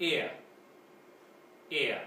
ear, ear.